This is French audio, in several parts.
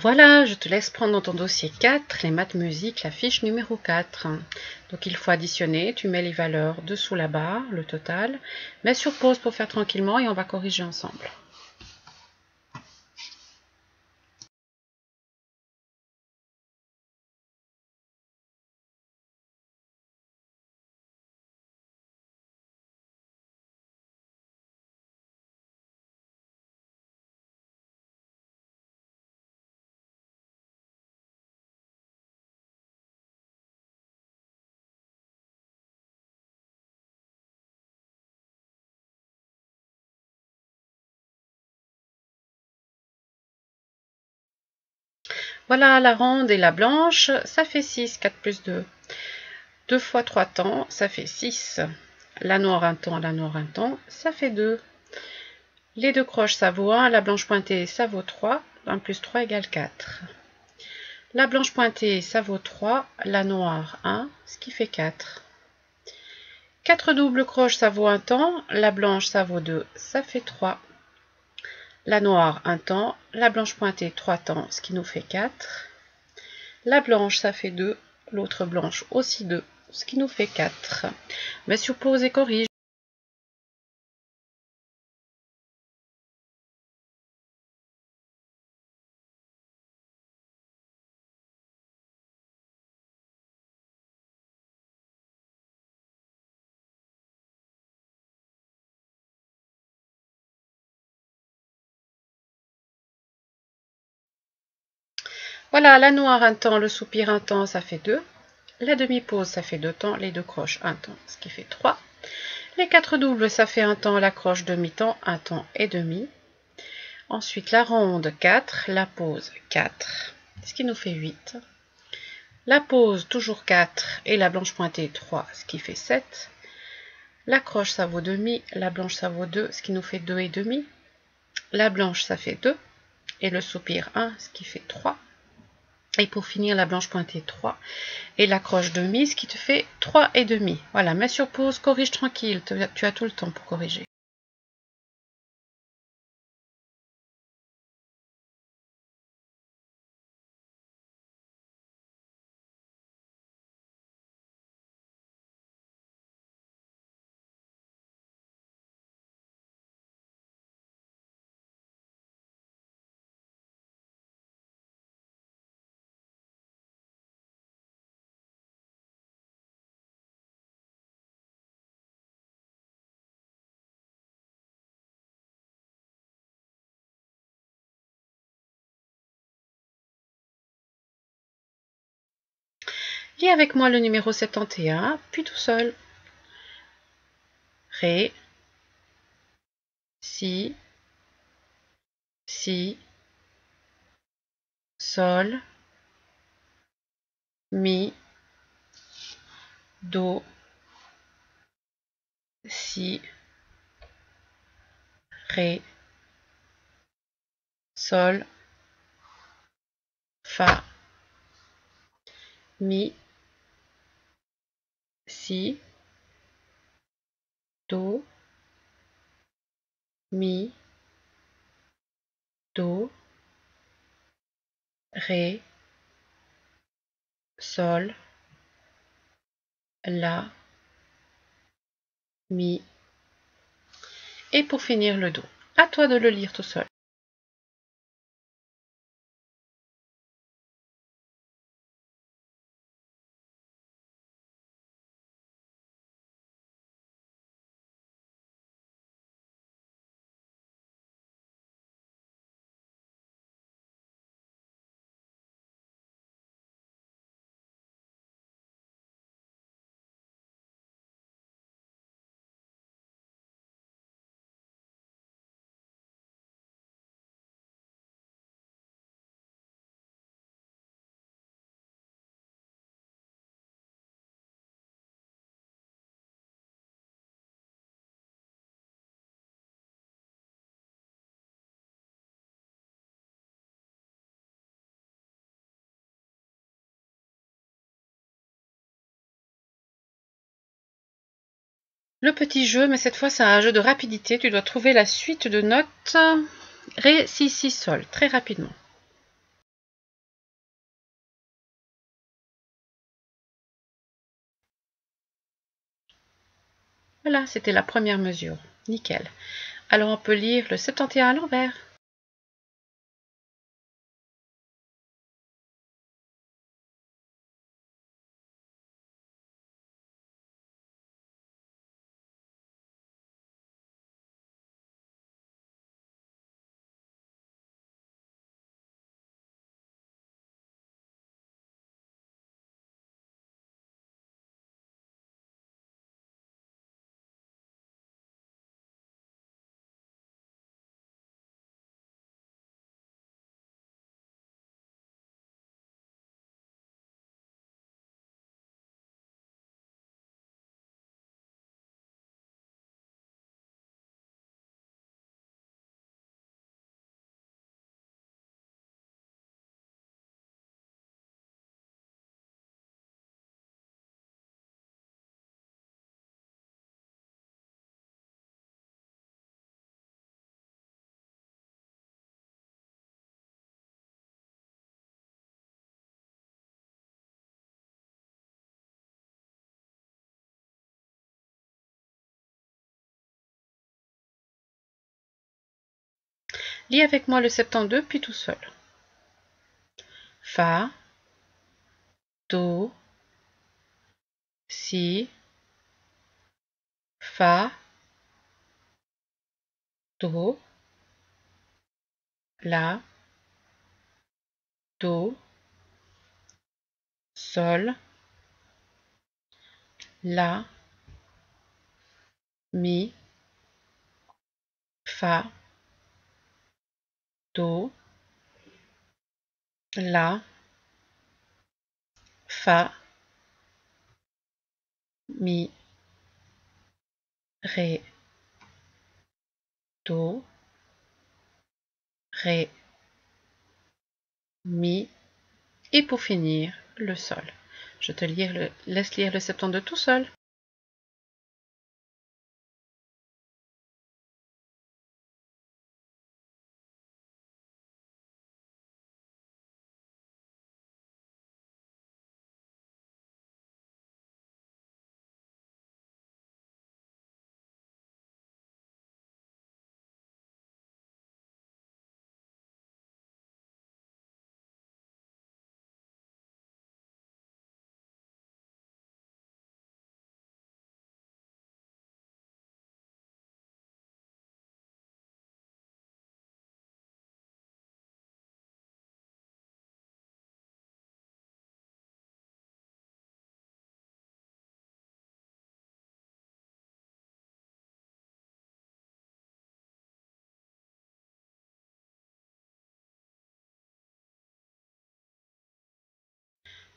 Voilà, je te laisse prendre dans ton dossier 4 les maths musique, la fiche numéro 4. Donc il faut additionner, tu mets les valeurs dessous la barre, le total. Mets sur pause pour faire tranquillement et on va corriger ensemble. Voilà, la ronde et la blanche, ça fait 6, 4 plus 2. 2 fois 3 temps, ça fait 6. La noire un temps, la noire un temps, ça fait 2. Les deux croches, ça vaut 1. La blanche pointée, ça vaut 3. 1 plus 3 égale 4. La blanche pointée, ça vaut 3. La noire, 1, ce qui fait 4. 4 doubles croches, ça vaut un temps. La blanche, ça vaut 2, ça fait 3 la noire un temps, la blanche pointée trois temps, ce qui nous fait 4. La blanche, ça fait 2, l'autre blanche aussi 2, ce qui nous fait 4. Mais suppose et corrige. Voilà, la noire un temps, le soupir un temps, ça fait 2. La demi-pause, ça fait 2 temps. Les deux croches, un temps, ce qui fait 3. Les quatre doubles, ça fait un temps. La croche demi-temps, un temps et demi. Ensuite, la ronde, 4. La pause, 4. Ce qui nous fait 8. La pause, toujours 4. Et la blanche pointée, 3. Ce qui fait 7. La croche, ça vaut demi. La blanche, ça vaut 2. Ce qui nous fait 2 et demi. La blanche, ça fait 2. Et le soupir, 1. Ce qui fait 3. Et pour finir, la blanche pointée 3 et la croche demi, ce qui te fait 3 et demi. Voilà, mets sur pause, corrige tranquille, tu as tout le temps pour corriger. Lis avec moi le numéro 71, puis tout seul. Ré, si, si, sol, mi, do, si, ré, sol, fa, mi, si, do, mi, do, ré, sol, la, mi. Et pour finir le do. À toi de le lire tout seul. Le petit jeu, mais cette fois c'est un jeu de rapidité. Tu dois trouver la suite de notes Ré, Si, Si, Sol, très rapidement. Voilà, c'était la première mesure. Nickel. Alors on peut lire le 71 à l'envers. Lis avec moi le 72, puis tout seul. Fa, Do, Si, Fa, Do, La, Do, Sol, La, Mi, Fa, Do, La, Fa, Mi, Ré, Do, Ré, Mi, et pour finir, le Sol. Je te lire le, laisse lire le 72 tout seul.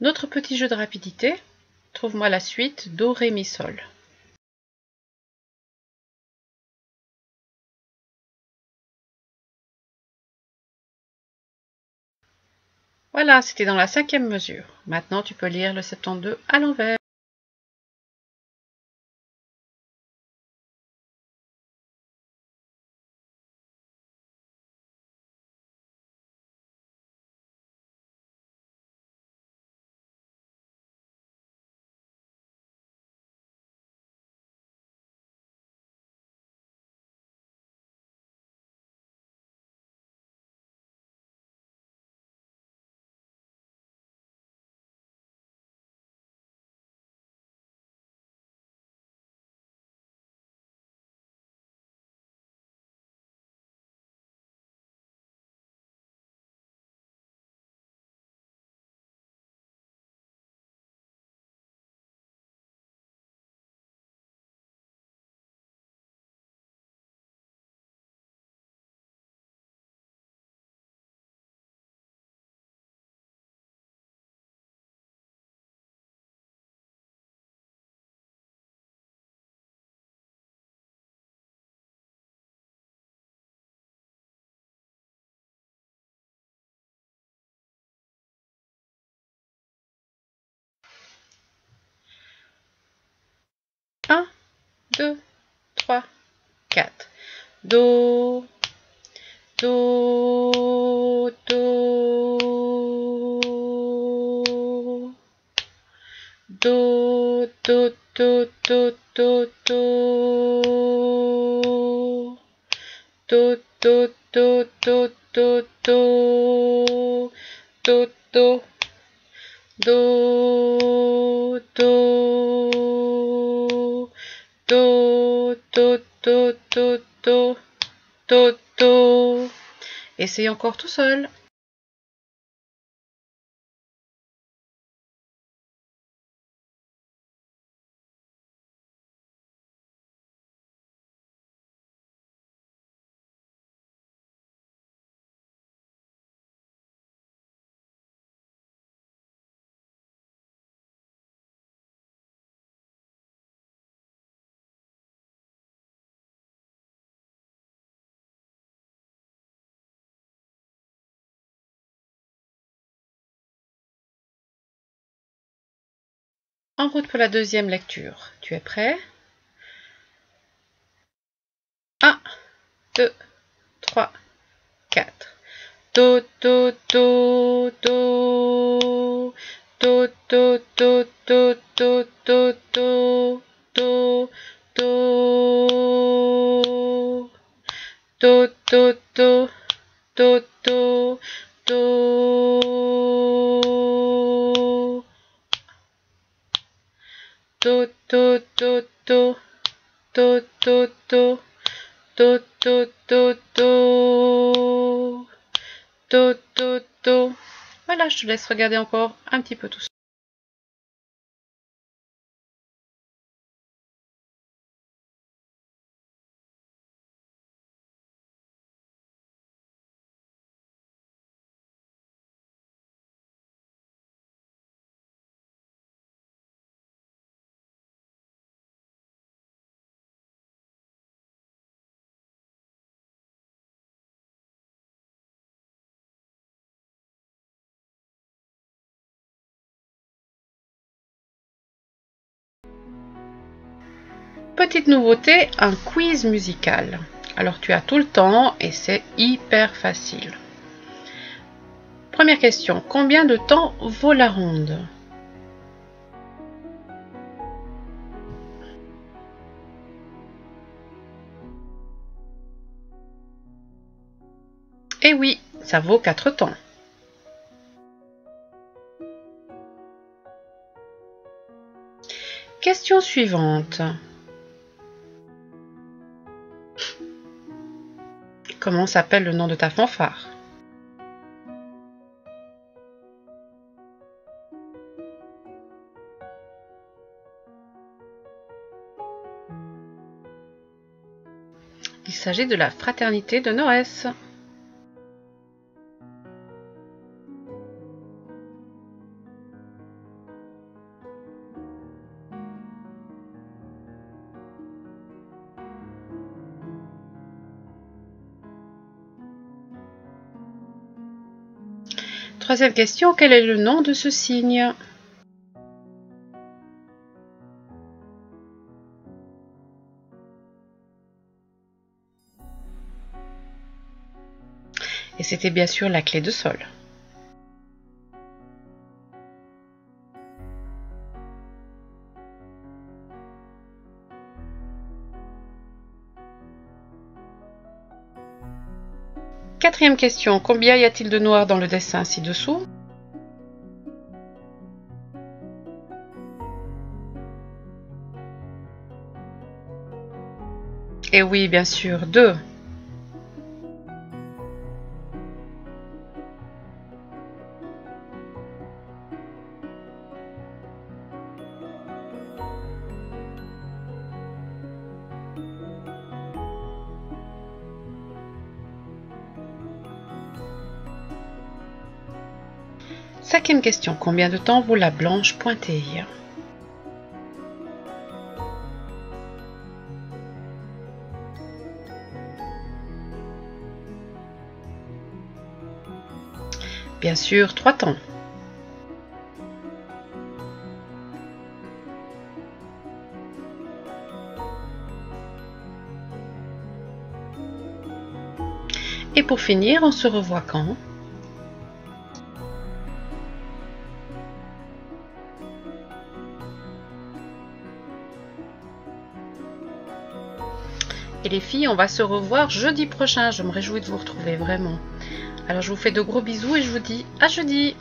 Notre petit jeu de rapidité. Trouve-moi la suite Do, Ré, Mi, Sol. Voilà, c'était dans la cinquième mesure. Maintenant, tu peux lire le 72 à l'envers. Un, deux, trois, quatre. Do, do, do, do, do, do, do, to, to. Do, do. Essaye encore tout seul. En route pour la deuxième lecture. Tu es prêt 1, 2, 3, 4. Do. Do, do. Do, do, do. Voilà, je te laisse regarder encore un petit peu tout Petite nouveauté, un quiz musical. Alors tu as tout le temps et c'est hyper facile. Première question, combien de temps vaut la ronde? Eh oui, ça vaut 4 temps. Suivante. Comment s'appelle le nom de ta fanfare? Il s'agit de la fraternité de Noès. Troisième question, quel est le nom de ce signe? Et c'était bien sûr la clé de sol. Quatrième question, combien y a-t-il de noir dans le dessin ci-dessous? Et oui, bien sûr, deux. Cinquième question. Combien de temps vaut la blanche pointille Bien sûr, trois temps. Et pour finir, on se revoit quand? Et les filles, on va se revoir jeudi prochain. Je me réjouis de vous retrouver vraiment. Alors je vous fais de gros bisous et je vous dis à jeudi.